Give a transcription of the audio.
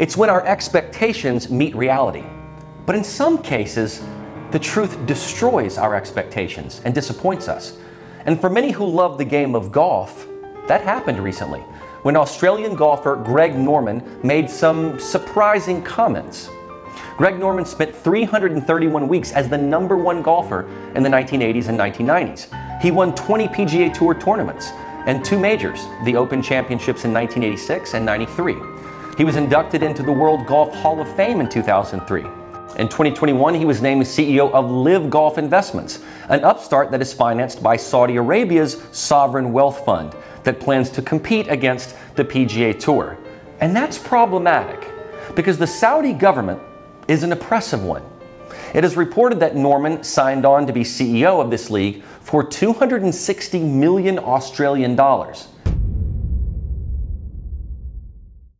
It's when our expectations meet reality. But in some cases, the truth destroys our expectations and disappoints us. And for many who love the game of golf, that happened recently when Australian golfer Greg Norman made some surprising comments. Greg Norman spent 331 weeks as the number one golfer in the 1980s and 1990s. He won 20 PGA Tour tournaments and two majors, the Open Championships in 1986 and 93. He was inducted into the World Golf Hall of Fame in 2003. In 2021, he was named CEO of LIV Golf Investments, an upstart that is financed by Saudi Arabia's sovereign wealth fund that plans to compete against the PGA Tour. And that's problematic because the Saudi government is an oppressive one. It is reported that Norman signed on to be CEO of this league for 260 million Australian dollars.